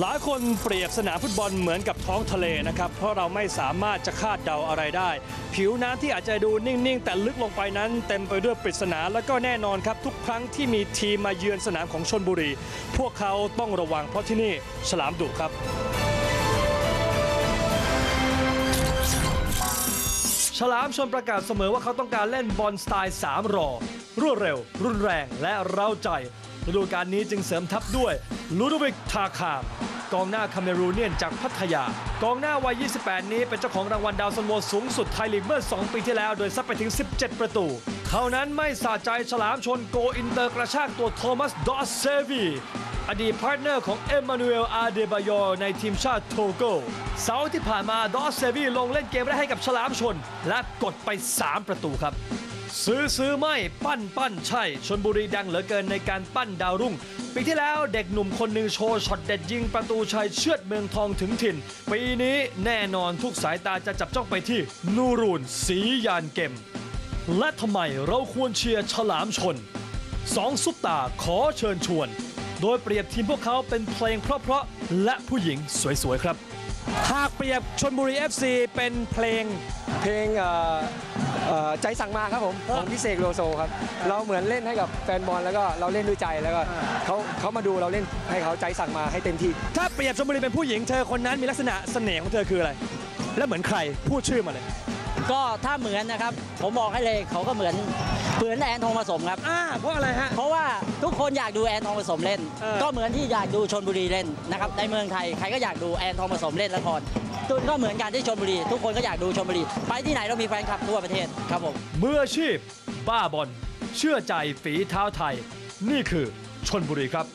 หลายคนเปรียบสนามฟุตบอลเหมือนกับท้องทะเลนะครับ เพราะเราไม่สามารถจะคาดเดาอะไรได้ ผิวน้ำที่อาจจะดูนิ่ง ๆ แต่ลึกลงไปนั้น เต็มไปด้วยปริศนาและก็แน่นอนครับ ทุกครั้งที่มีทีมมาเยือนสนามของชนบุรี พวกเขาต้องระวังเพราะที่นี่ฉลามดุครับฉลามชนประกาศเสมอว่าเขาต้องการเล่นบอลสไตล์ 3 รอ รวดเร็ว รุนแรงและเร้าใจฤดูกาลนี้จึงเสริมทัพด้วยลูดวิกทาคาม กองหน้า Cameroonian จากพัทยา กองหน้าวัย 28 นี้เป็นเจ้าของรางวัลดาวซัลโวสูงสุดไทยลีกเมื่อ 2 ปีที่แล้ว โดยซัดไปถึง 17 ประตู เท่านั้นไม่สะใจฉลามชนโกอินเตอร์กระชากตัวโทมัสดอสเซวี อดีต partner ของเอ็มมานูเอลอาเดบายอในทีมชาติโทโกเสาร์ที่ผ่านมาดอสเซวีลงเล่นเกมแรกให้กับฉลามชน และกดไป 3 ประตูครับ ซื้อซื้อไม่ปั้นปั้นใช่ชนบุรีดังเหลือเกินในการปั้นดาวรุ่ง ปีที่แล้วเด็กหนุ่มคนหนึ่งโชว์ช็อตเด็ดยิงประตูชัยเชือดเมืองทองถึงถิ่น ปีนี้แน่นอนทุกสายตาจะจับจ้องไปที่นูรูนสียานเกม และทำไมเราควรเชียร์ฉลามชนสองซุปตาขอเชิญชวน โดยเปรียบทีมพวกเขาเป็นเพลงเพราะๆและผู้หญิงสวยๆครับ หากเปรียบชนบุรี FC เป็นเพลงเพลงเอ่อเอ่อใจสั่งมาครับผมของพี่เสกโลโซครับ เราเหมือนเล่นให้กับแฟนบอลแล้วก็เราเล่นด้วยใจแล้วก็เขาเขามาดูเราเล่นให้เขาใจสั่งมาให้เต็มที่ ถ้าเปรียบชลบุรีเป็นผู้หญิงเธอคนนั้นมีลักษณะเสน่ห์ของเธอคืออะไร และเหมือนใครพูดชื่อมาเลย ก็ถ้าเหมือนนะครับ ผมบอกให้เลยเขาก็เหมือน เหมือนแอนทองผสมครับ อ่าเพราะอะไรฮะ เพราะว่าทุกคนอยากดูแอนทองผสมเล่น เออ ก็เหมือนที่อยากดูชนบุรีเล่นนะครับในเมืองไทยใครก็อยากดูแอนทองผสมเล่นละครตุนก็เหมือนกันที่ชนบุรี ทุกคนก็อยากดูชนบุรี ไปที่ไหนเรามีแฟนคลับทั่วประเทศครับผม มืออาชีพ บ้าบอลเชื่อใจฝีเท้าไทย นี่คือชนบุรีครับ